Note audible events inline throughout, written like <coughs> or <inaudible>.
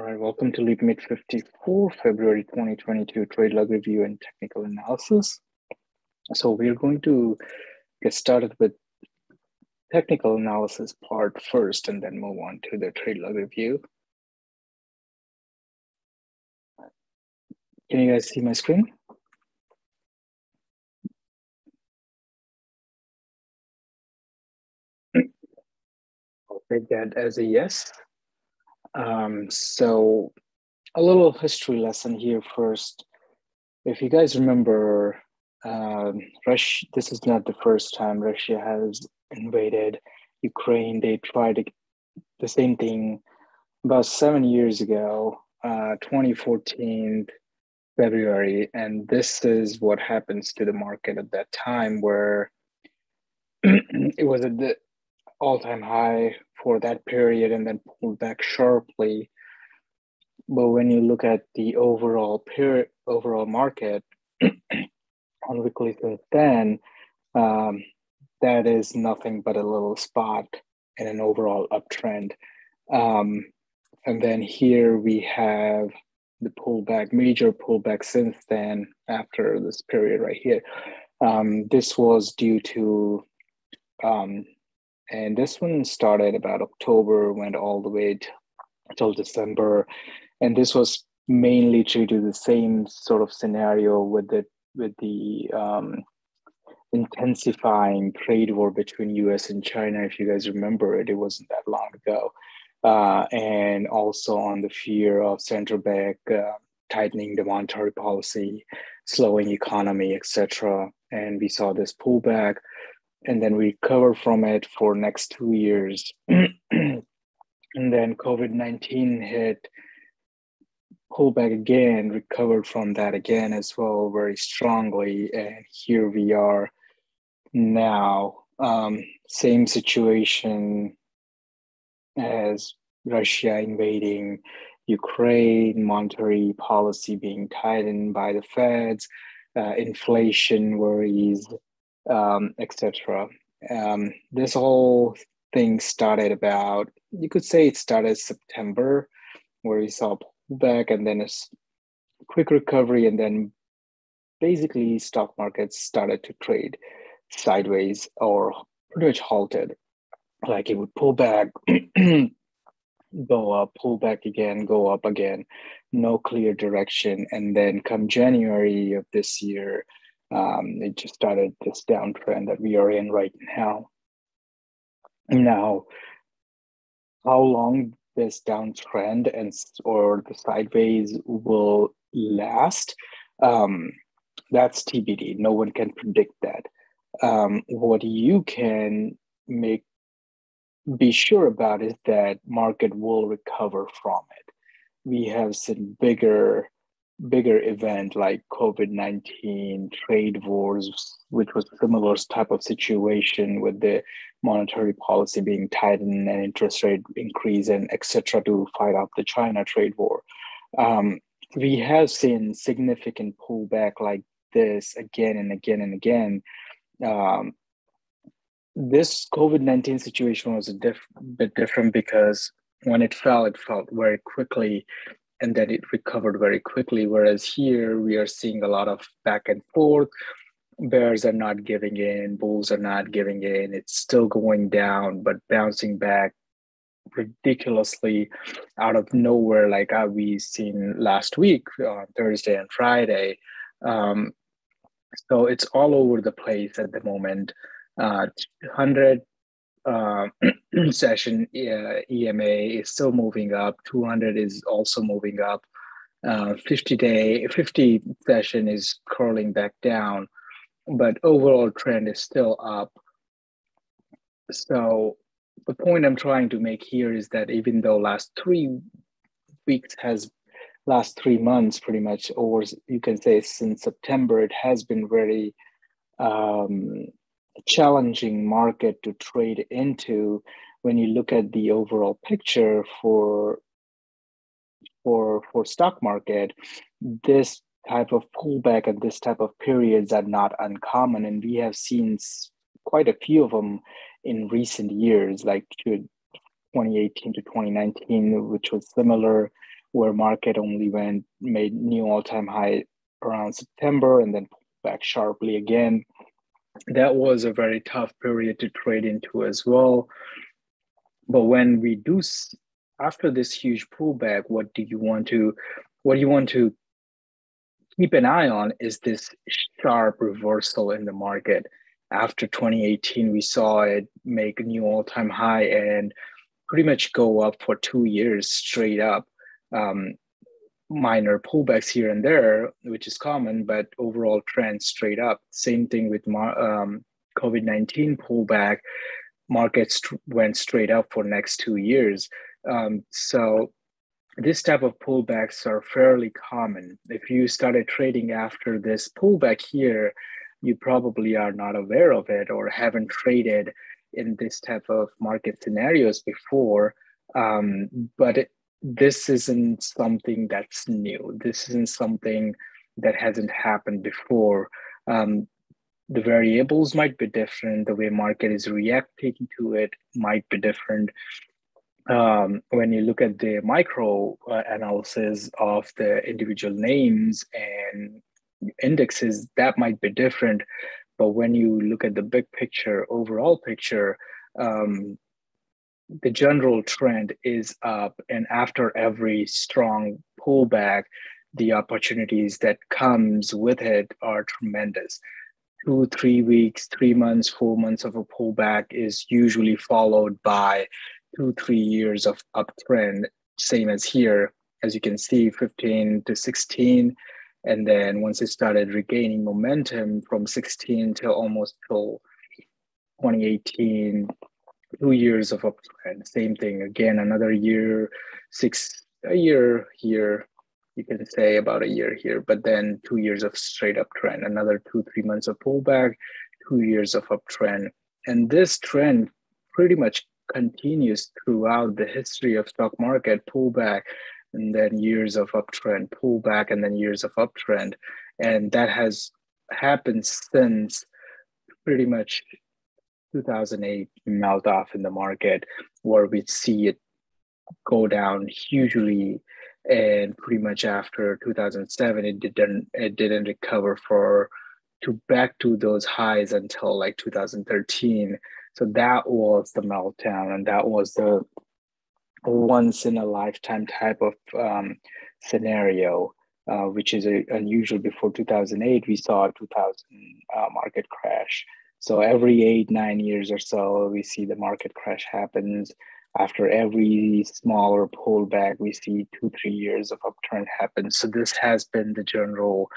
All right, welcome to Leap Meet 54, February 2022 trade log review and technical analysis. So we're going to get started with technical analysis part first and then move on to the trade log review. Can you guys see my screen? I'll take that as a yes. Um, so a little history lesson here first. If you guys remember, um, Russia, this is not the first time Russia has invaded Ukraine. They tried the same thing about seven years ago, uh, 2014 February, and this is what happens to the market at that time, where <clears throat> it was at the all-time high for that period and then pulled back sharply. But when you look at the overall period, overall market <clears throat> on weekly since then, um, that is nothing but a little spot in an overall uptrend. Um, and then here we have the pullback, major pullback since then after this period right here. Um, this was due to um, and this one started about October, went all the way till December, and this was mainly due to the same sort of scenario with the with the um, intensifying trade war between U.S. and China. If you guys remember it, it wasn't that long ago, uh, and also on the fear of central bank uh, tightening the monetary policy, slowing economy, etc. And we saw this pullback and then we recover from it for next two years. <clears throat> And then covid-19 hit pull back again recovered from that again as well very strongly and here we are now. Um, same situation as russia invading ukraine monetary policy being tightened by the feds uh, inflation worries um, etc. Um, this whole thing started about you could say it started September, where we saw pullback and then a quick recovery, and then basically stock markets started to trade sideways or pretty much halted. Like it would pull back, <clears throat> go up, pull back again, go up again, no clear direction. And then come January of this year, um, it just started this downtrend that we are in right now. Now, how long this downtrend and or the sideways will last, um, that's TBD. No one can predict that. Um, what you can make be sure about is that market will recover from it. We have seen bigger bigger event like COVID-19, trade wars, which was a similar type of situation with the monetary policy being tightened and interest rate increase and etc. to fight off the China trade war. Um, we have seen significant pullback like this again and again and again. Um, this COVID 19 situation was a diff- bit different because when it fell, it fell very quickly and then it recovered very quickly. Whereas here we are seeing a lot of back and forth. Bears are not giving in, bulls are not giving in. It's still going down, but bouncing back ridiculously out of nowhere, like we seen last week on Thursday and Friday. Um, so it's all over the place at the moment. Uh, 100 uh, <clears throat> session uh, EMA is still moving up. 200 is also moving up. Uh, 50 day, 50 session is curling back down, but overall trend is still up. So the point I'm trying to make here is that even though last three weeks has last three months pretty much or you can say since september it has been very um, challenging market to trade into when you look at the overall picture for for for stock market this type of pullback and this type of periods are not uncommon and we have seen quite a few of them in recent years like 2018 to 2019 which was similar where market only went made new all-time high around September and then back sharply again. That was a very tough period to trade into as well. But when we do after this huge pullback, what do you want to what do you want to keep an eye on is this sharp reversal in the market. After 2018, we saw it make a new all-time high and pretty much go up for two years straight up. Um, minor pullbacks here and there, which is common, but overall trend straight up. Same thing with um, COVID 19 pullback. Markets went straight up for next two years. Um, so this type of pullbacks are fairly common. If you started trading after this pullback here, you probably are not aware of it or haven't traded in this type of market scenarios before. Um, but it, this isn't something that's new. This isn't something that hasn't happened before. Um, the variables might be different. The way market is reacting to it might be different. Um, when you look at the micro uh, analysis of the individual names and indexes, that might be different. But when you look at the big picture, overall picture, um, the general trend is up and after every strong pullback the opportunities that comes with it are tremendous. Two three weeks three months four months of a pullback is usually followed by two three years of uptrend same as here. As you can see 15 to 16 and then once it started regaining momentum from 16 till almost till 2018 two years of uptrend. Same thing again, another year, six a year here. You can say about a year here, but then two years of straight uptrend, another two three months of pullback, two years of uptrend, and this trend pretty much continues throughout the history of stock market pullback and then years of uptrend pullback and then years of uptrend and that has happened since pretty much 2008 melt off in the market where we see it go down hugely. And pretty much after 2007 it didn't it didn't recover for to back to those highs until like 2013 so that was the meltdown and that was the once in a lifetime type of um, scenario uh, which is a, unusual. Before 2008 we saw a 2000 uh, market crash so every eight, nine years or so, we see the market crash happens. After every smaller pullback, we see two, three years of upturn happen. So this has been the general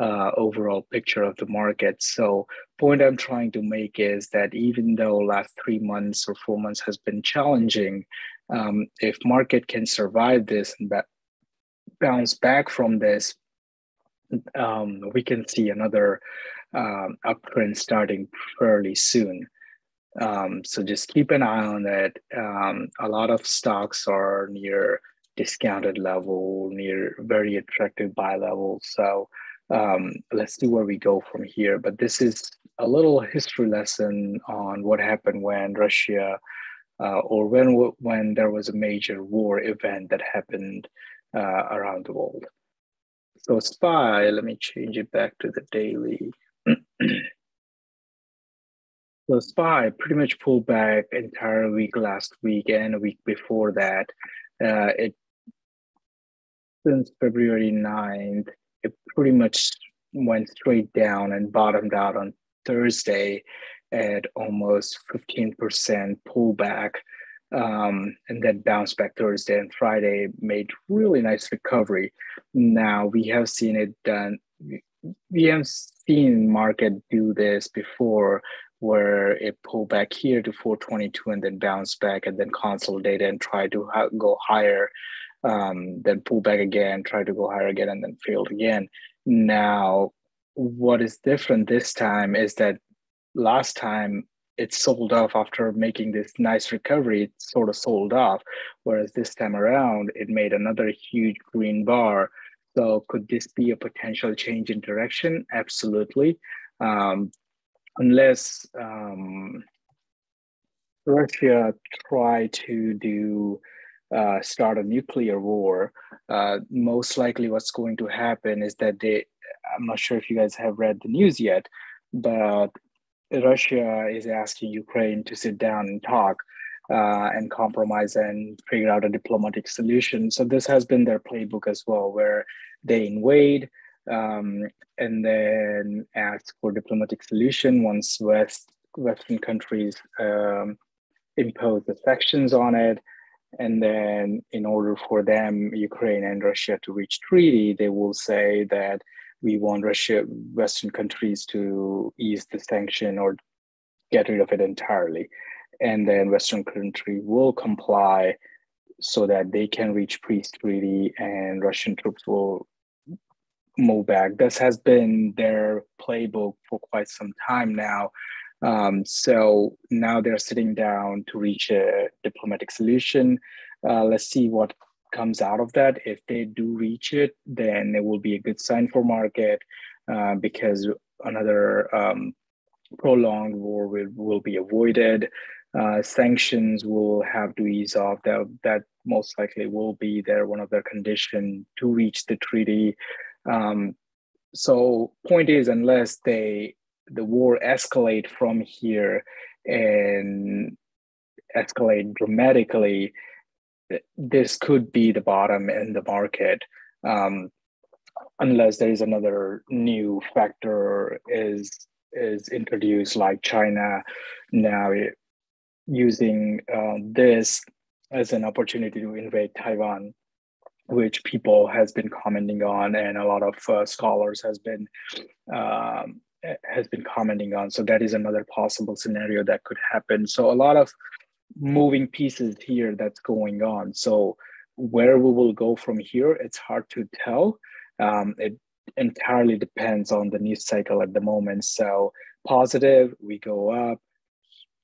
uh, overall picture of the market. So point I'm trying to make is that even though last three months or four months has been challenging, um, if market can survive this and that bounce back from this, um, we can see another um, uptrend starting fairly soon. Um, so just keep an eye on that. Um, a lot of stocks are near discounted level, near very attractive buy level. So um, let's see where we go from here. But this is a little history lesson on what happened when Russia uh, or when when there was a major war event that happened uh, around the world. So SPY, let me change it back to the daily. <clears throat> so SPY pretty much pulled back entire week last week and a week before that. Uh, it since February 9th, it pretty much went straight down and bottomed out on Thursday at almost 15% pullback. Um, and then bounced back Thursday and Friday, made really nice recovery. Now we have seen it done we have seen market do this before where it pulled back here to 422 and then bounce back and then consolidate and try to ha- go higher um, then pull back again try to go higher again and then failed again. Now what is different this time is that last time it sold off after making this nice recovery it sort of sold off whereas this time around it made another huge green bar so could this be a potential change in direction? Absolutely. Um, unless um, Russia try to do uh, start a nuclear war, uh, most likely what's going to happen is that they, I'm not sure if you guys have read the news yet, but Russia is asking Ukraine to sit down and talk uh, and compromise and figure out a diplomatic solution. So this has been their playbook as well, where they invade um, and then ask for diplomatic solution once West Western countries um, impose the sanctions on it. And then, in order for them, Ukraine and Russia to reach treaty, they will say that we want Russia, Western countries to ease the sanction or get rid of it entirely. And then Western country will comply so that they can reach peace treaty and Russian troops will move back. This has been their playbook for quite some time now. Um, so now they're sitting down to reach a diplomatic solution. Uh, let's see what comes out of that. If they do reach it, then it will be a good sign for market uh, because another um, prolonged war will, will be avoided. Uh, sanctions will have to ease off. That that most likely will be their one of their condition to reach the treaty. Um, so point is, unless they the war escalate from here and escalate dramatically, this could be the bottom in the market um, unless there is another new factor is is introduced like china now using uh, this as an opportunity to invade taiwan which people has been commenting on and a lot of uh, scholars has been um, has been commenting on so that is another possible scenario that could happen so a lot of moving pieces here that's going on. So where we will go from here, it's hard to tell. Um, it entirely depends on the news cycle at the moment. So positive, we go up.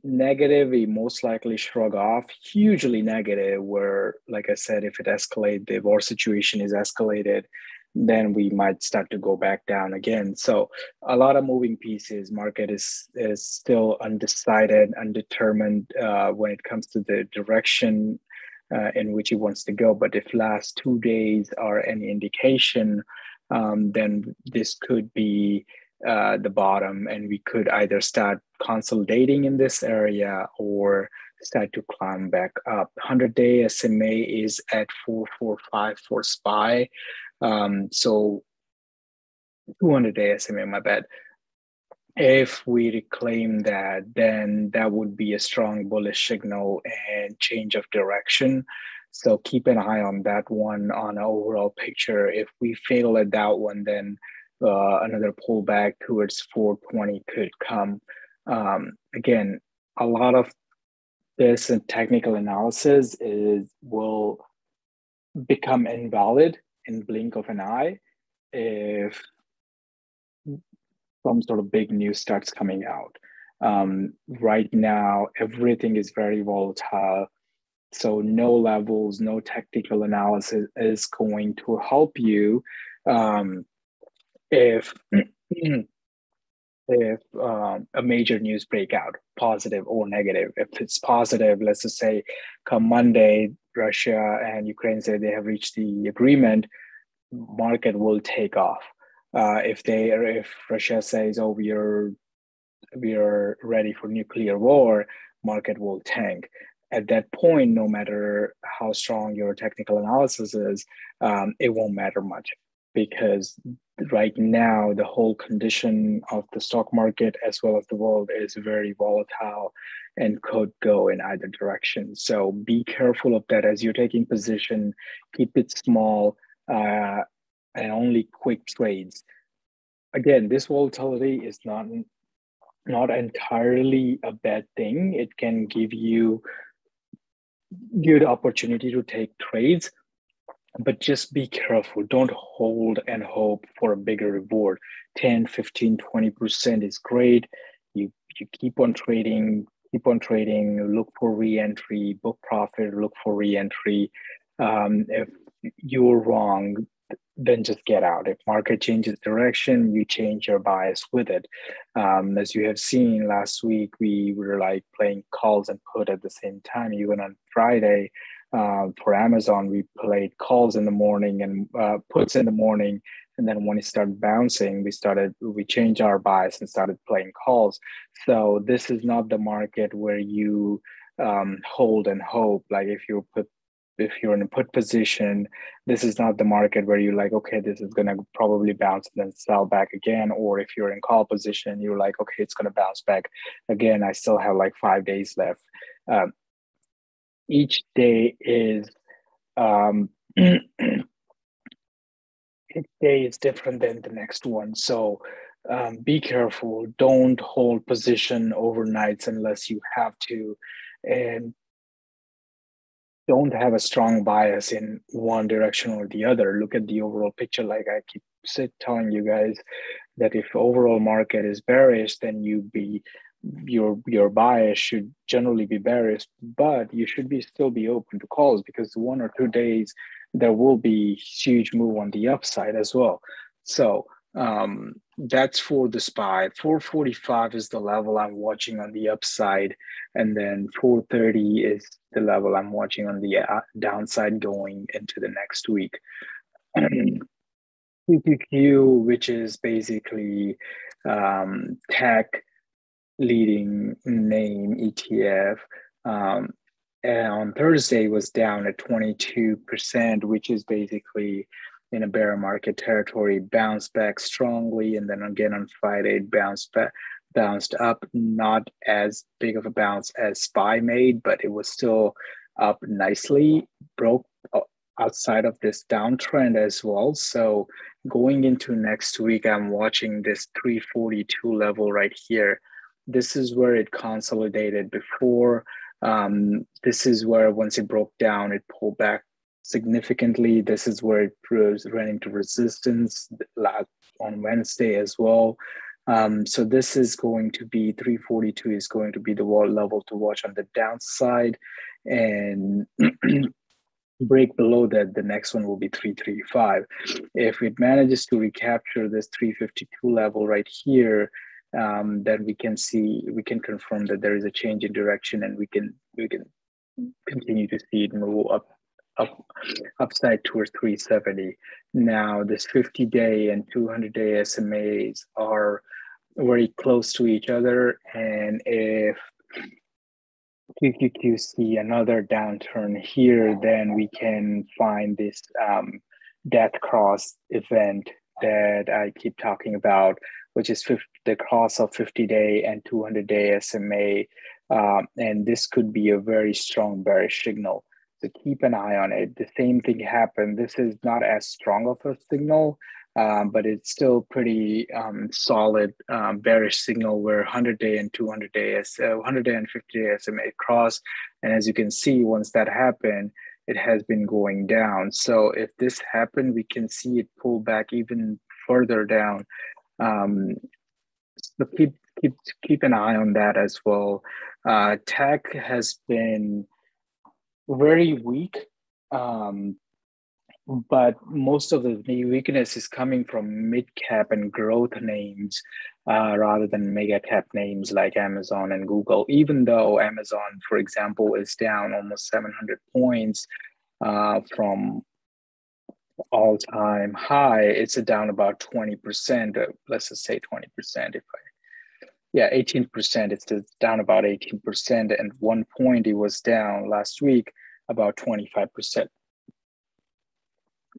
Negative, we most likely shrug off. Hugely negative, where, like I said, if it escalates, the war situation is escalated, then we might start to go back down again. So a lot of moving pieces. Market is is still undecided, undetermined uh, when it comes to the direction uh, in which it wants to go. But if last two days are any indication, um, then this could be uh, the bottom, and we could either start consolidating in this area or start to climb back up. 100 day SMA is at 445 for SPY. Um, so 200 day SMA, my bad. If we reclaim that, then that would be a strong bullish signal and change of direction. So keep an eye on that one on an overall picture. If we fail at that one, then uh, another pullback towards 420 could come. Um, again, a lot of this and technical analysis is will become invalid in blink of an eye if some sort of big news starts coming out. Um, right now, everything is very volatile. So no levels, no technical analysis is going to help you um, if <clears throat> if um, a major news breakout, positive or negative. If it's positive, let's just say come Monday, Russia and Ukraine say they have reached the agreement, market will take off. Uh, if they or if Russia says, "Oh, we are we are ready for nuclear war," market will tank. At that point, no matter how strong your technical analysis is, um, it won't matter much because right now the whole condition of the stock market as well as the world is very volatile and could go in either direction. So be careful of that as you're taking position. Keep it small uh, and only quick trades. Again this volatility is not not entirely a bad thing. It can give you good opportunity to take trades but just be careful. Don't hold and hope for a bigger reward. 10 15 20% is great. You you keep on trading keep on trading. Look for re-entry book profit look for re-entry. Um, if you're wrong then just get out. If market changes direction you change your bias with it. Um, as you have seen last week we were like playing calls and put at the same time even on friday uh, for Amazon, we played calls in the morning and uh, puts in the morning. And then when it started bouncing, we started, we changed our bias and started playing calls. So this is not the market where you um, hold and hope. Like if you put if you're in a put position, this is not the market where you're like, okay, this is gonna probably bounce and then sell back again. Or if you're in call position, you're like, okay, it's gonna bounce back again. I still have like five days left. Um, each day is um, <clears throat> each day is different than the next one. So um, be careful. Don't hold position overnights unless you have to, and don't have a strong bias in one direction or the other. Look at the overall picture. Like I keep telling you guys that if overall market is bearish, then you be your your bias should generally be bearish, but you should be still be open to calls because one or two days there will be huge move on the upside as well. So um, that's for the SPY. 445 is the level I'm watching on the upside, and then 430 is the level I'm watching on the uh, downside going into the next week. <clears throat> QQQ, which is basically um, tech leading name ETF, um, on Thursday was down at 22%, which is basically in a bear market territory, bounced back strongly, and then again on Friday it bounced back, bounced up, not as big of a bounce as SPY made, but it was still up nicely, broke outside of this downtrend as well. So going into next week, I'm watching this 342 level right here. This is where it consolidated before. Um, this is where once it broke down, it pulled back significantly. This is where it was running to resistance last on Wednesday as well. Um, so this is going to be 342 is going to be the wall level to watch on the downside and <clears throat> break below that the next one will be 335 if it manages to recapture this 352 level right here um, then we can see we can confirm that there is a change in direction and we can we can continue to see it move up up upside towards 370. Now, this 50 day and 200 day SMAs are very close to each other. And if QQQ see another downturn here, then we can find this um, death cross event that I keep talking about, which is 50, the cross of 50 day and 200 day SMA. Um, and this could be a very strong bearish signal. So keep an eye on it. The same thing happened. This is not as strong of a signal, um, but it's still pretty um, solid um, bearish signal where 100 day and 200 day, uh, 100 day and 50 day SMA cross. And as you can see, once that happened, it has been going down. So if this happened, we can see it pull back even further down. Um, so keep keep keep an eye on that as well. Uh, tech has been very weak. Um, but most of the weakness is coming from mid cap and growth names uh, rather than mega cap names like Amazon and Google. Even though Amazon, for example, is down almost 700 points uh, from all time high, it's down about 20%. Uh, let's just say 20% if I yeah 18% it's down about 18% and one point it was down last week about 25%.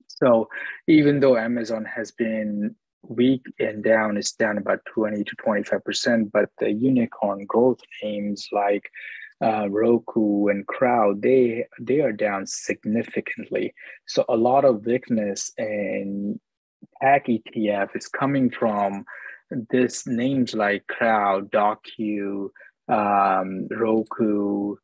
So even though Amazon has been weak and down, it's down about 20 to 25%, but the unicorn growth names like uh, Roku and Crowd, they they are down significantly. So a lot of weakness in tech ETF is coming from this names like Crowd, Docu, um, Roku,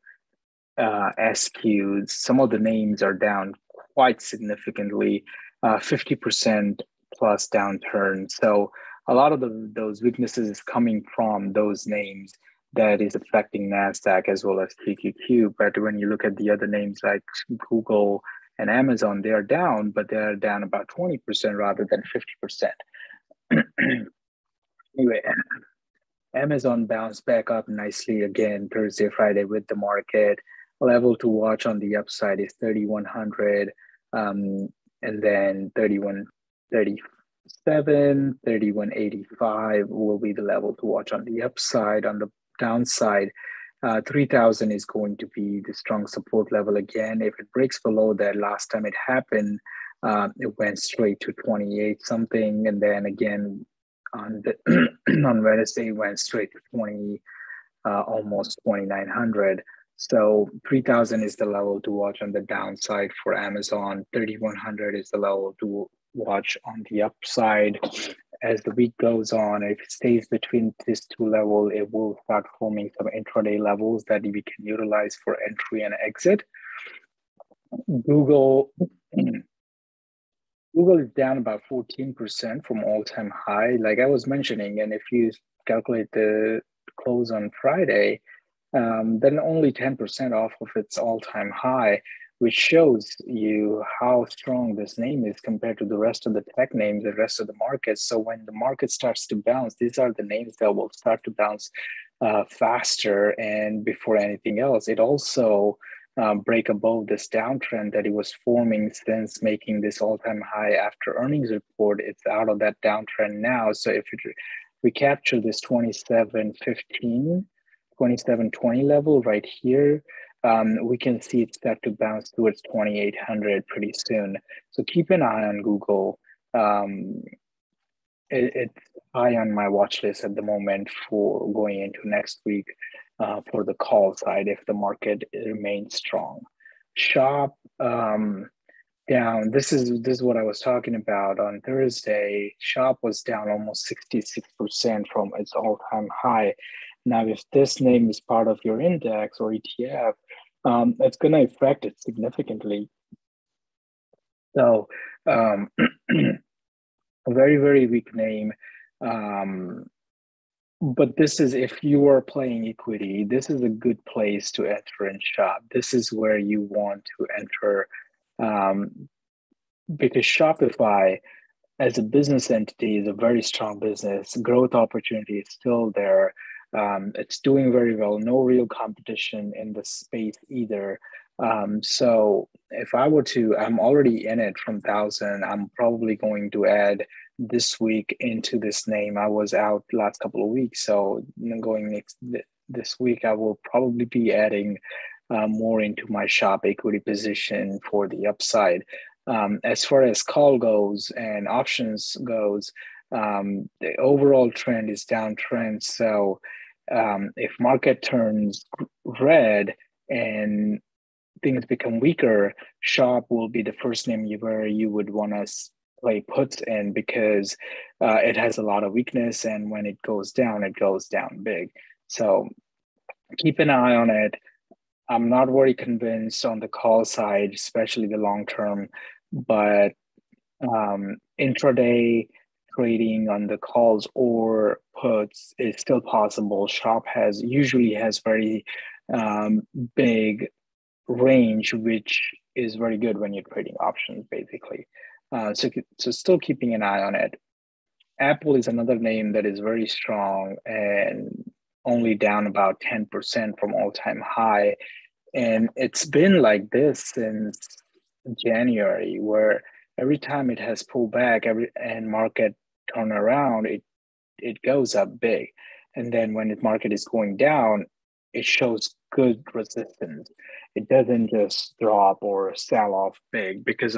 uh, SQs, some of the names are down quite significantly, uh, 50% plus downturn. So a lot of the, those weaknesses is coming from those names that is affecting NASDAQ as well as QQQ. But when you look at the other names like Google and Amazon, they are down, but they're down about 20% rather than 50%. <clears throat> anyway, Amazon bounced back up nicely again Thursday, Friday with the market level to watch on the upside is 3100 um, and then 3137 3185 will be the level to watch on the upside on the downside uh, 3000 is going to be the strong support level again. If it breaks below that, last time it happened, uh, it went straight to 28 something, and then again on the <clears throat> on Wednesday went straight to 20, uh, almost 2900. So 3000 is the level to watch on the downside for Amazon. 3100 is the level to watch on the upside as the week goes on, if it stays between these two levels, it will start forming some intraday levels that we can utilize for entry and exit. Google <clears throat> Google is down about 14% from all-time high. Like I was mentioning, and if you calculate the close on Friday, um, then only 10% off of its all-time high which shows you how strong this name is compared to the rest of the tech names, the rest of the market. So when the market starts to bounce, these are the names that will start to bounce uh, faster and before anything else. It also um, break above this downtrend that it was forming since making this all-time high after earnings report. It's out of that downtrend now. So if it, we capture this 2715, 2720 level right here, um, we can see it start to bounce towards 2800 pretty soon. So keep an eye on Google. Um, it, it's high on my watch list at the moment for going into next week uh, for the call side if the market remains strong. Shop um, down. This is this is what I was talking about on Thursday. Shop was down almost 66% from its all-time high. Now, if this name is part of your index or ETF, um, it's going to affect it significantly. So, um, <clears throat> a very, very weak name. Um, but this is if you are playing equity, this is a good place to enter and shop. This is where you want to enter um, because Shopify as a business entity is a very strong business. Growth opportunity is still there. Um, it's doing very well. No real competition in the space either. Um, so if I were to, I'm already in it from thousand. I'm probably going to add this week into this name. I was out last couple of weeks, so going next this week, I will probably be adding uh, more into my shop equity position for the upside. Um, as far as call goes and options goes, um, the overall trend is downtrend. So um, if market turns red and things become weaker, Shop will be the first name you, where you would want to play puts in because uh, it has a lot of weakness, and when it goes down, it goes down big. So keep an eye on it. I'm not very convinced on the call side, especially the long term, but um, intraday trading on the calls or puts is still possible. Shop has usually has very um, big range, which is very good when you're trading options, basically. Uh, so, so still keeping an eye on it. Apple is another name that is very strong and only down about 10% from all-time high. And it's been like this since January, where every time it has pulled back every and market turn around, it it goes up big, and then when the market is going down, it shows good resistance. It doesn't just drop or sell off big because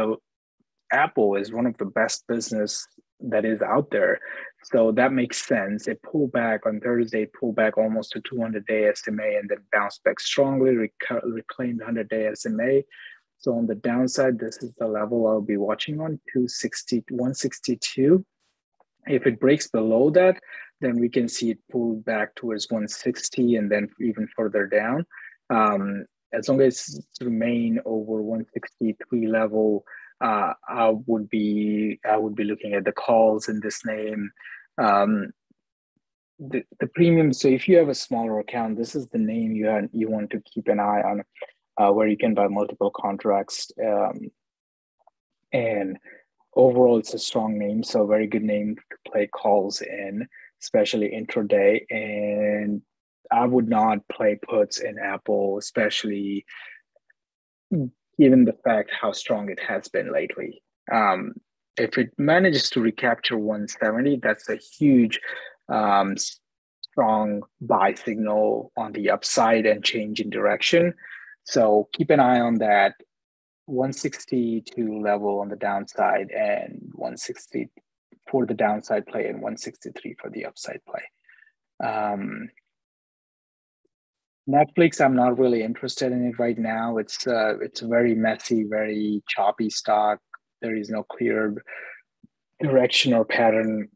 Apple is one of the best business that is out there. So that makes sense. It pulled back on Thursday, pulled back almost to 200 day SMA and then bounced back strongly, rec- reclaimed 100 day SMA. So on the downside, this is the level I'll be watching on 260, 162. If it breaks below that, then we can see it pull back towards 160 and then even further down. Um, as long as it remain over 163 level, uh, I would be I would be looking at the calls in this name. Um, the, the premium. So if you have a smaller account, this is the name you have, you want to keep an eye on, uh, where you can buy multiple contracts. Um, and overall it's a strong name so a very good name to play calls in especially intraday and i would not play puts in apple especially given the fact how strong it has been lately. Um, if it manages to recapture 170, that's a huge, um, strong buy signal on the upside and change in direction. So keep an eye on that 162 level on the downside and 160 for the downside play and 163 for the upside play. Um, Netflix, I'm not really interested in it right now. It's uh, it's a very messy, very choppy stock. There is no clear direction or pattern.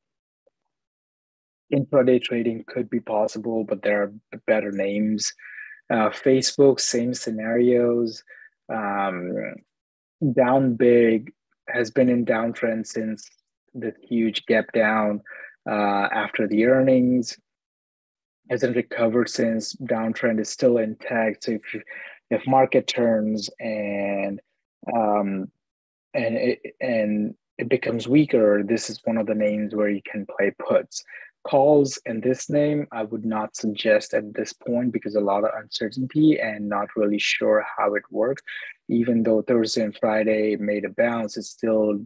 Intraday trading could be possible, but there are better names. Uh, Facebook, same scenarios. Um, down big has been in downtrend since the huge gap down uh, after the earnings hasn't recovered since downtrend is still intact. So if if market turns and um, and it, and it becomes weaker, this is one of the names where you can play puts. Calls in this name, I would not suggest at this point because a lot of uncertainty and not really sure how it works. Even though Thursday and Friday made a bounce, it still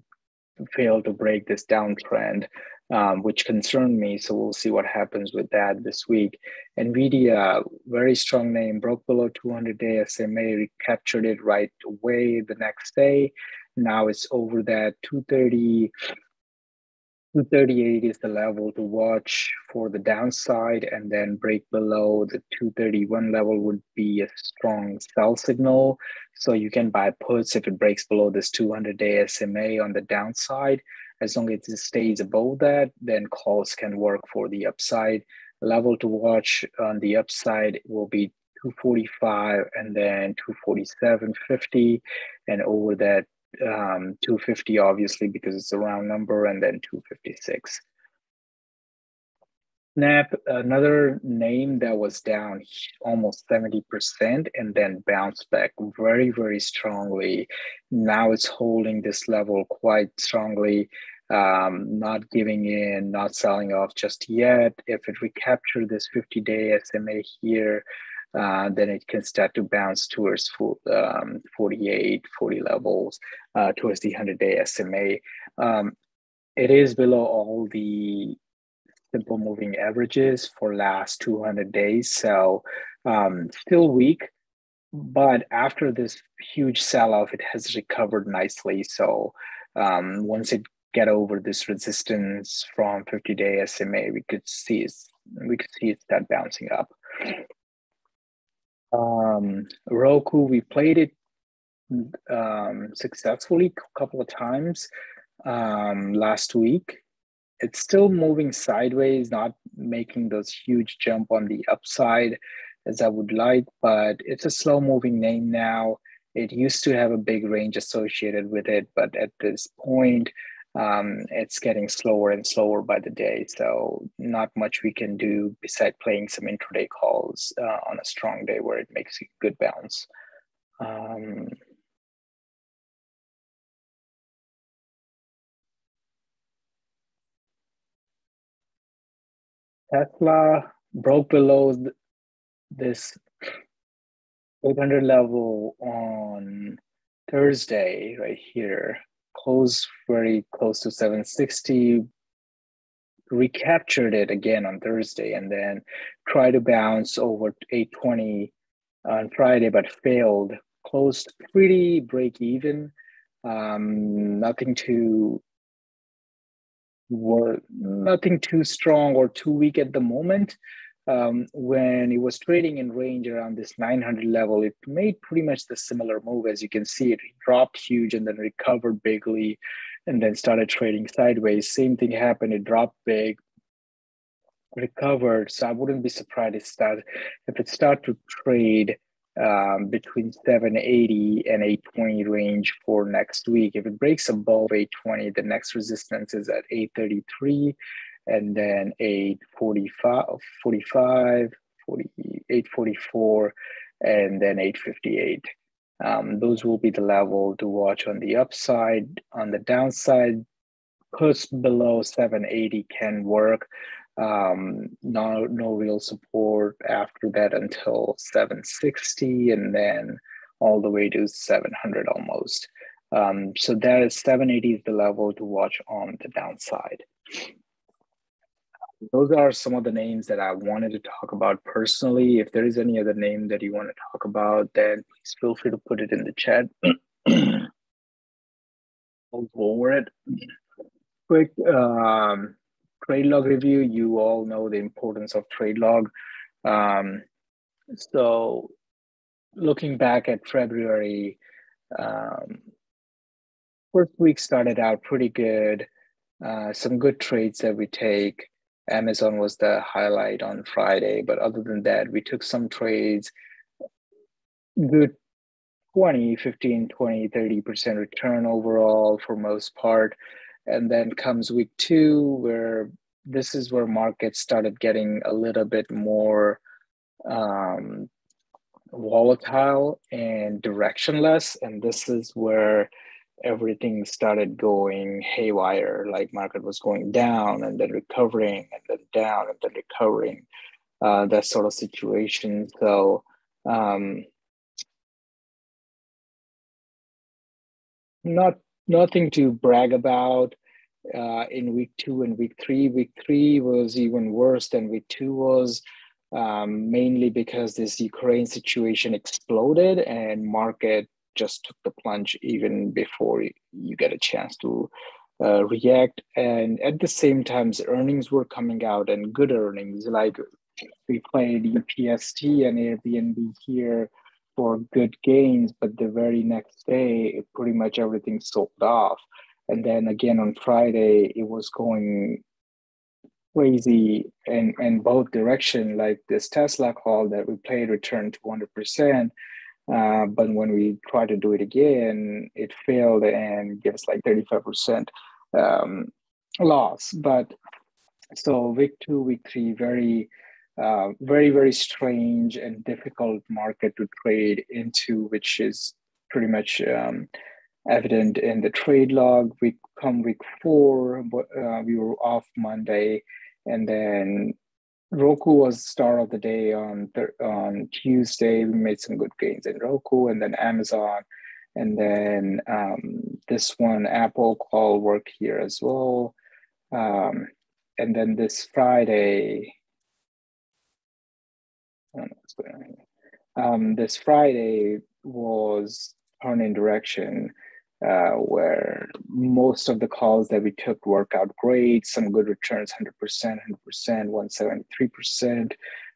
failed to break this downtrend um, which concerned me. So we'll see what happens with that this week. NVIDIA, very strong name, broke below 200 day SMA, recaptured it right away the next day. Now it's over that 230. 238 is the level to watch for the downside, and then break below the 231 level would be a strong sell signal. So you can buy puts if it breaks below this 200 day SMA on the downside. As long as it stays above that, then calls can work for the upside. Level to watch on the upside will be 245 and then 247.50 and over that um, 250 obviously because it's a round number and then 256 snap another name that was down almost 70% and then bounced back very very strongly now it's holding this level quite strongly um, not giving in, not selling off just yet. If it recapture this 50 day SMA here, uh, then it can start to bounce towards full, um, 48, 40 levels, uh, towards the 100 day SMA. Um, it is below all the simple moving averages for last 200 days. So um, still weak, but after this huge sell off, it has recovered nicely. So um, once it get over this resistance from 50 day SMA, we could see it, we could see it start bouncing up. Um, Roku, we played it um, successfully a couple of times um, last week. It's still moving sideways, not making those huge jump on the upside as I would like, but it's a slow moving name now. It used to have a big range associated with it, but at this point, um, it's getting slower and slower by the day. So not much we can do beside playing some intraday calls uh, on a strong day where it makes a good bounce. Um, Tesla broke below this 800 level on Thursday right here close very close to 760 recaptured it again on thursday and then tried to bounce over 820 on friday but failed. Closed pretty break even. Um, nothing too were nothing too strong or too weak at the moment um, when it was trading in range around this 900 level, it made pretty much the similar move. As you can see, it dropped huge and then recovered bigly and then started trading sideways. Same thing happened. It dropped big, recovered. So I wouldn't be surprised if, it start to trade um, between 780 and 820 range for next week. If it breaks above 820, the next resistance is at 833 and then 845, 45, 40, 844, and then 858. Um, those will be the level to watch on the upside. On the downside, puts below 780 can work. Um, no, no real support after that until 760, and then all the way to 700 almost. Um, so that is 780 is the level to watch on the downside. Those are some of the names that I wanted to talk about personally. If there is any other name that you want to talk about, then please feel free to put it in the chat. <clears throat> I'll go over it. Quick um, trade log review. You all know the importance of trade log. Um, so looking back at February, um, first week started out pretty good. Uh, some good trades that we take. Amazon was the highlight on Friday, but other than that, we took some trades, good 20, 15, 20, 30% return overall for most part. And then comes week two, where this is where markets started getting a little bit more um, volatile and directionless. And this is where everything started going haywire. Like market was going down and then recovering and then down and then recovering. Uh, that sort of situation. So um, not nothing to brag about uh, in week two and week three. Week three was even worse than week two was, um, mainly because this Ukraine situation exploded and market just took the plunge even before you get a chance to uh, react. And at the same time, earnings were coming out and good earnings. Like we played UPST and Airbnb here for good gains, but the very next day, pretty much everything sold off. And then again on Friday, it was going crazy in, in both direction. Like this Tesla call that we played returned 200%. Uh, but when we tried to do it again, it failed and gave us like 35% um, loss. But so week two, week three, very uh, very very strange and difficult market to trade into which is pretty much um, evident in the trade log we come week four uh, we were off monday and then roku was star of the day on on tuesday. We made some good gains in roku and then amazon and then um, this one apple call work here as well. Um, and then this friday what's going on here. Um, this Friday was turning direction uh, where most of the calls that we took worked out great. Some good returns, 100%, 100%, 173%.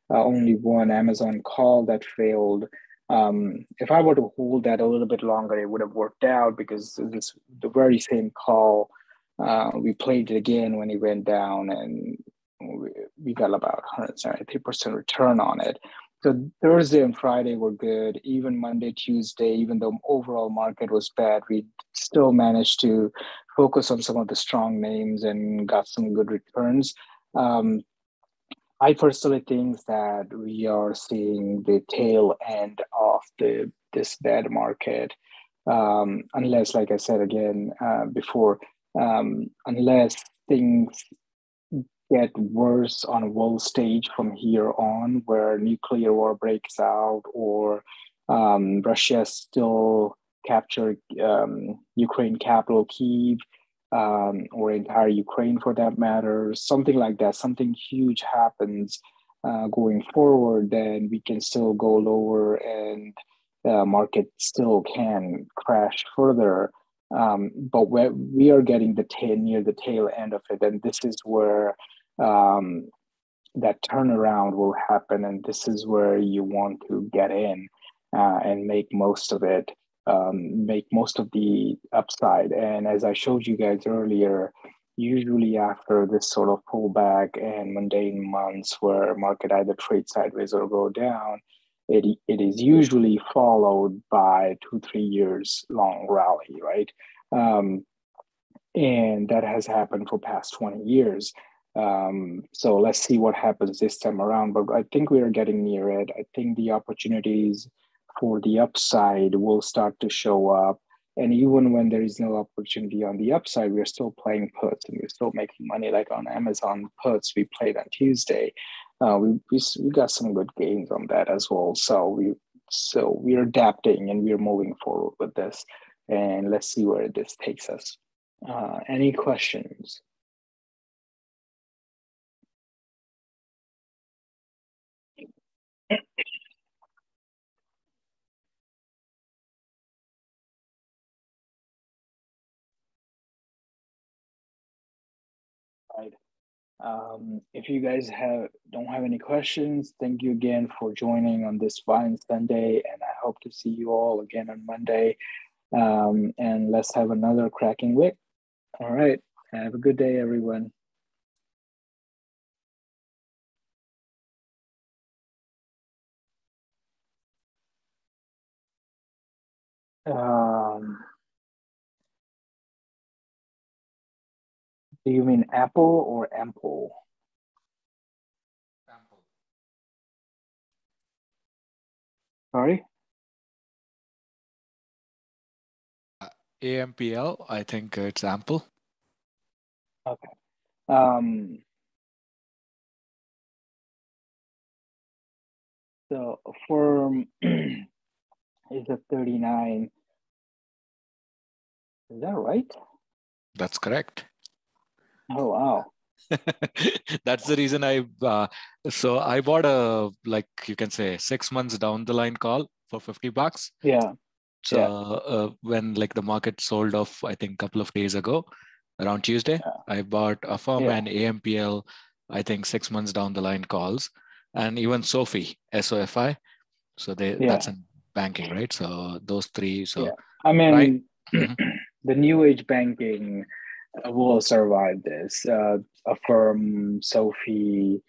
Uh, only one Amazon call that failed. Um, if I were to hold that a little bit longer, it would have worked out because this the very same call. Uh, we played it again when it went down, and we, we got about 173% return on it. So Thursday and Friday were good. Even Monday, Tuesday, even though overall market was bad, we still managed to focus on some of the strong names and got some good returns. Um, I personally think that we are seeing the tail end of the this bad market, um, unless, like I said again uh, before, um, unless things get worse on a world stage from here on, where nuclear war breaks out or um, Russia still captured um, Ukraine capital Kiev um, or entire Ukraine for that matter, something like that, something huge happens uh, going forward, then we can still go lower and the market still can crash further. Um, but we are getting the tail near the tail end of it, and this is where um, that turnaround will happen, and this is where you want to get in uh, and make most of it, um, make most of the upside. And as I showed you guys earlier, usually after this sort of pullback and mundane months where market either trade sideways or go down, it, it is usually followed by two, three years long rally, right? Um, and that has happened for past 20 years. Um, so let's see what happens this time around. But I think we are getting near it. I think the opportunities for the upside will start to show up. And even when there is no opportunity on the upside, we're still playing puts and we're still making money. Like on Amazon puts, we played on Tuesday. Uh, we, we, we got some good gains on that as well. So we so we're adapting and we're moving forward with this. And let's see where this takes us. Uh, any questions? Right um, if you guys have don't have any questions, thank you again for joining on this fine Sunday, and I hope to see you all again on Monday. Um, and let's have another cracking week. All right, have a good day, everyone. Um, Do you mean apple or ample? Ample. Sorry? Uh, AMPL, I think it's ample. Okay. Um, so firm <clears throat> is a 39. Is that right? That's correct. Oh wow. <laughs> That's the reason I uh, so I bought a like you can say six months down the line call for 50 bucks. Yeah. So yeah. Uh, when like the market sold off, I think a couple of days ago, around Tuesday, yeah. I bought Affirm yeah. and AMPL, I think six months down the line calls, and even Sophie, SOFI. So they that's in banking, right? So those three. So I mean, right? <clears throat> Mm-hmm. the new age banking will survive this. Uh, Affirm, SoFi,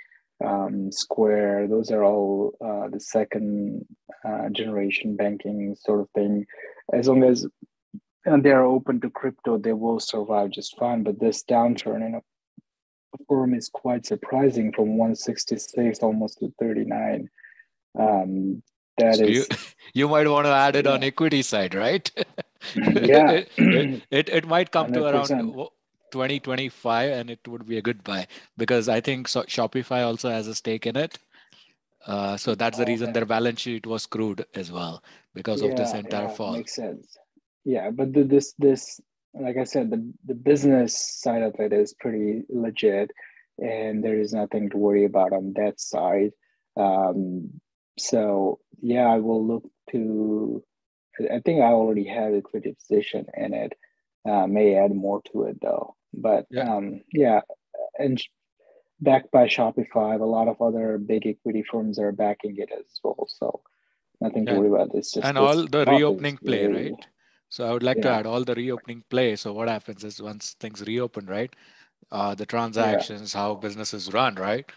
um, Square, those are all uh, the second uh, generation banking sort of thing. As long as they're open to crypto, they will survive just fine. But this downturn in Affirm is quite surprising from 166 almost to 39. Um, that so is, you, <laughs> you might want to add it yeah. on equity side, right? <laughs> yeah. <laughs> it, it, it, might come 100%. to around 2025 and it would be a good buy because I think so Shopify also has a stake in it. Uh, so that's the oh, reason their balance sheet was screwed as well because yeah, of this entire yeah, fall. Makes sense. Yeah, but the, this this like I said, the the business side of it is pretty legit, and there is nothing to worry about on that side. Um, so yeah, I will look to. I think I already have a equity position in it. Uh, may add more to it though. But yeah, um, yeah and backed by Shopify, a lot of other big equity firms are backing it as well. So nothing to worry about. It's just and all the reopening play, really, right? So I would like yeah. to add all the reopening play. So what happens is once things reopen, right? Uh, the transactions, yeah. how businesses run, right?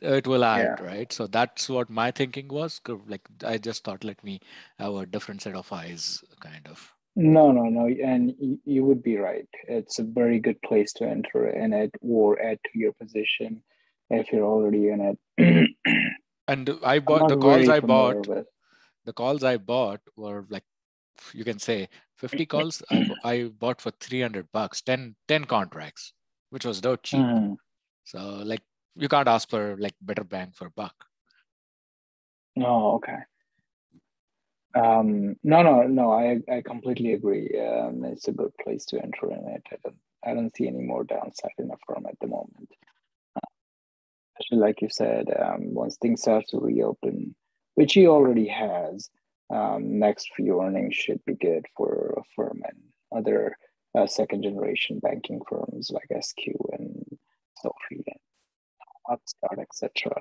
It will add, yeah. right? So that's what my thinking was. Like I just thought, let me have a different set of eyes, kind of. No, no, no, and you would be right. It's a very good place to enter in it or add to your position if you're already in it. <clears throat> and I bought the calls I bought. With. The calls I bought were like, you can say, 50 calls. I, I bought for 300 bucks, 10, 10 contracts, which was dirt cheap. Mm. So like, you can't ask for like better bang for buck. Oh, okay. Um, no, no, no. I I completely agree. Um, it's a good place to enter in it. I don't I don't see any more downside in Affirm at the moment. Uh, especially like you said, um, once things start to reopen, which he already has, um, next few earnings should be good for a firm and other uh, second generation banking firms like SQ and SoFi and Upstart, etc.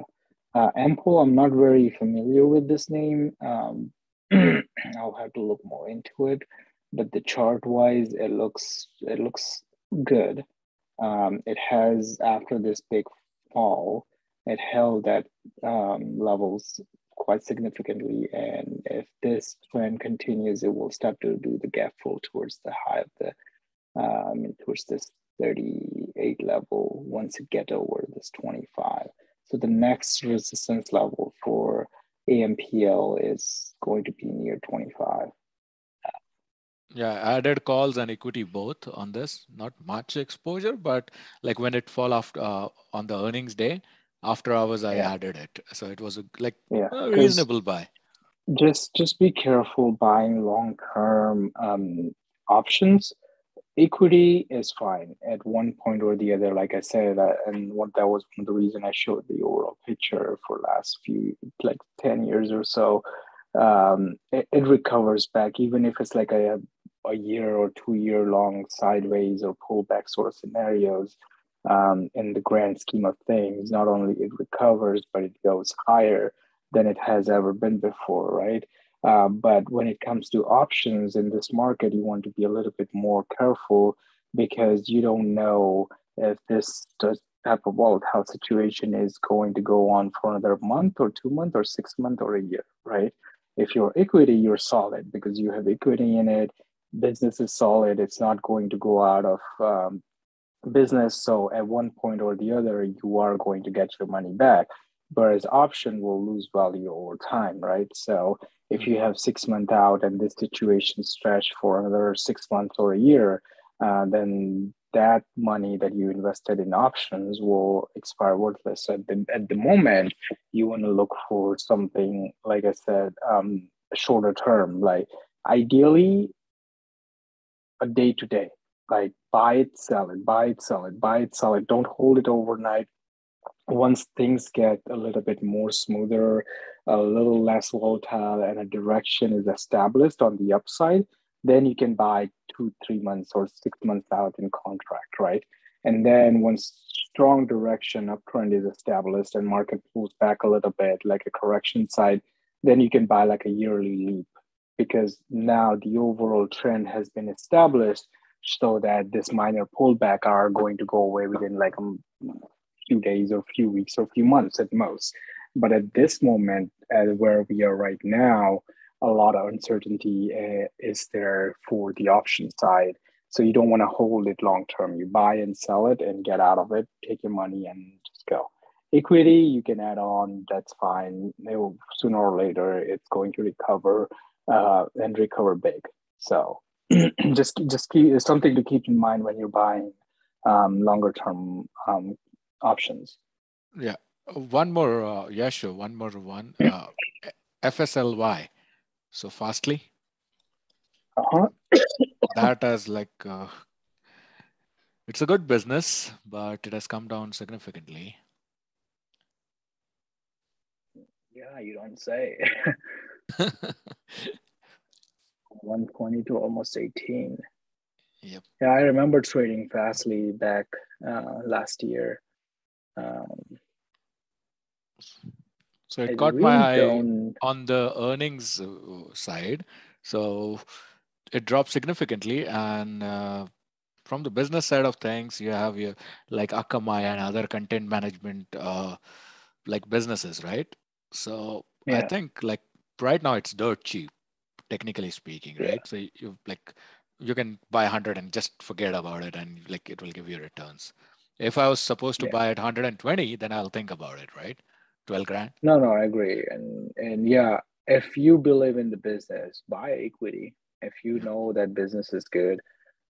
Uh, Ample, I'm not very familiar with this name. Um, <clears throat> I'll have to look more into it. But the chart wise, it looks it looks good. Um, it has after this big fall, it held at um, levels quite significantly, and if this trend continues, it will start to do the gap fill towards the high of the um, towards this 38 level once it get over this 25. So the next resistance level AMPL is going to be near 25. Yeah, added calls and equity both on this. Not much exposure, but like when it fall off uh, on the earnings day, after hours I yeah. added it, so it was a, like yeah. a reasonable buy. just just be careful buying long term um, options equity is fine at one point or the other like i said uh, and what that was one of the reason i showed the overall picture for last few like 10 years or so. Um, it, it, recovers back even if it's like a, a year or two year long sideways or pullback sort of scenarios um, in the grand scheme of things not only it recovers but it goes higher than it has ever been before right uh, but when it comes to options in this market, you want to be a little bit more careful because you don't know if this does type of volatile situation is going to go on for another month or two months or six months or a year, right? If you're equity, you're solid because you have equity in it. Business is solid. It's not going to go out of um, business. So at one point or the other, you are going to get your money back. Whereas option will lose value over time, right? So if you have six months out and this situation stretch for another six months or a year, uh, then that money that you invested in options will expire worthless. So at the, at the moment, you want to look for something, like I said, um, shorter term, like ideally a day to day, like buy it, sell it, buy it, sell it, buy it, sell it. Don't hold it overnight once things get a little bit more smoother, a little less volatile, and a direction is established on the upside, then you can buy two, three months or six months out in contract, right? And then once strong direction uptrend is established and market pulls back a little bit, like a correction side, then you can buy like a yearly leap because now the overall trend has been established so that this minor pullback are going to go away within like a few days or few weeks or few months at most. But at this moment, uh, where we are right now, a lot of uncertainty uh, is there for the option side. So you don't want to hold it long term. You buy and sell it and get out of it, take your money and just go. Equity, you can add on, that's fine. Will, sooner or later, it's going to recover uh, and recover big. So <clears throat> just just keep something to keep in mind when you're buying um, longer term um, options. Yeah. One more, uh, yeah, sure. One more one. Uh, FSLY. So fastly. Uh-huh. <coughs> that has like, uh, it's a good business, but it has come down significantly. Yeah, you don't say. <laughs> 120 to almost 18. Yep. Yeah, I remember trading Fastly back uh, last year. Um, so it I caught really my eye don't... on the earnings uh, side. So it dropped significantly, and uh, from the business side of things, you have your like Akamai and other content management uh, like businesses, right? So yeah. I think like right now it's dirt cheap, technically speaking, right? Yeah. So you like you can buy 100 and just forget about it, and like it will give you returns. If I was supposed to yeah. buy at 120, then I'll think about it, right? 12 grand. No, no, I agree. And and yeah, if you believe in the business, buy equity. If you know that business is good,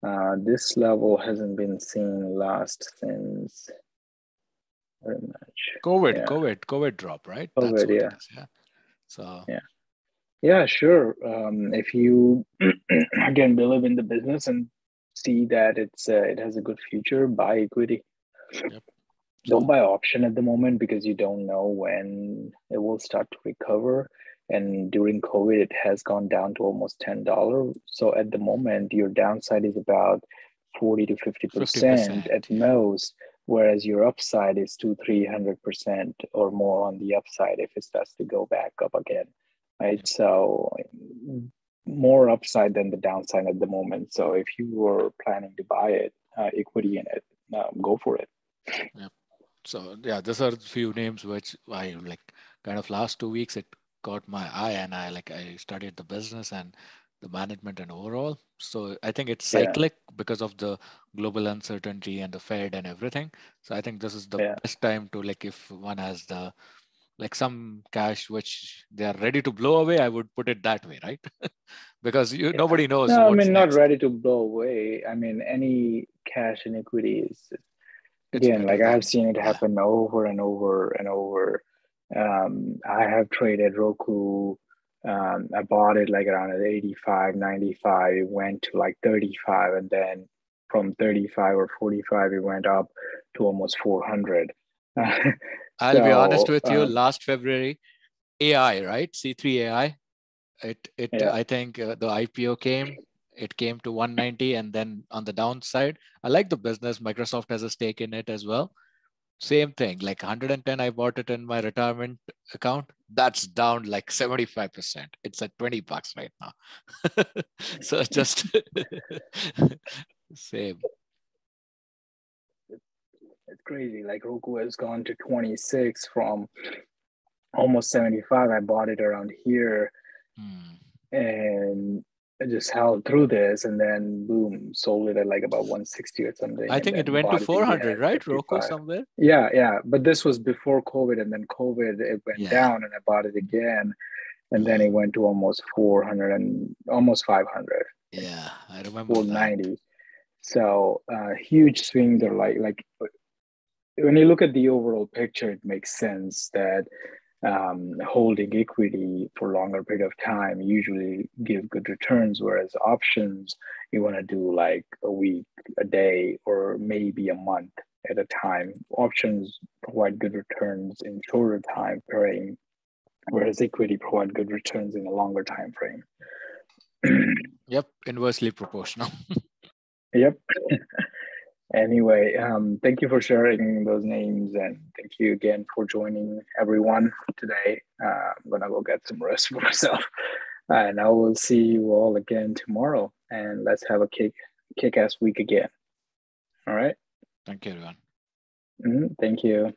uh, this level hasn't been seen last since very much. COVID, yeah. COVID, COVID drop, right? COVID, yeah. yeah. So yeah. Yeah, sure. Um, if you <clears throat> again believe in the business and see that it's uh, it has a good future, buy equity. Yep. Don't buy option at the moment because you don't know when it will start to recover. And during COVID, it has gone down to almost ten dollars. So at the moment, your downside is about forty to fifty percent at most, whereas your upside is two three hundred percent or more on the upside if it starts to go back up again. Right. So more upside than the downside at the moment. So if you were planning to buy it, uh, equity in it, um, go for it. Yeah. So yeah, these are a few names which I like. Kind of last two weeks, it caught my eye, and I like I studied the business and the management and overall. So I think it's cyclic yeah. because of the global uncertainty and the Fed and everything. So I think this is the yeah. best time to like if one has the like some cash which they are ready to blow away i would put it that way right <laughs> because you, yeah. nobody knows no i mean next. not ready to blow away i mean any cash in equity is again like i have seen it happen over and over and over um, i have traded roku Um, I bought it like around at 85, 95. It went to like 35, and then from 35 or 45, it went up to almost 400. <laughs> I'll so, be honest with you. Um, last February, AI, right? C3 AI. It it yeah. I think uh, the IPO came. It came to 190, and then on the downside, I like the business. Microsoft has a stake in it as well. Same thing, like 110, I bought it in my retirement account. That's down like 75%. It's at 20 bucks right now. <laughs> so just <laughs> same. It's crazy. Like Roku has gone to 26 from almost 75. I bought it around here. Hmm. And just held through this and then boom, sold it at like about 160 or something. I think it went to 400, right? Roku somewhere? Yeah, yeah. But this was before COVID and then COVID, it went yeah. down and I bought it again. And then it went to almost 400 and almost 500. Yeah, I remember. 490. That. So uh, huge swings are like, like when you look at the overall picture, it makes sense that um, holding equity for longer period of time usually give good returns whereas options you want to do like a week a day or maybe a month at a time. Options provide good returns in shorter time frame whereas equity provide good returns in a longer time frame. <clears throat> Yep inversely proportional. <laughs> Yep <laughs> anyway, um, thank you for sharing those names and thank you again for joining everyone today. Uh, I'm gonna go get some rest <laughs> for myself, and I will see you all again tomorrow. And let's have a kick kick ass week again. All right. Thank you, everyone. Mm-hmm. Thank you.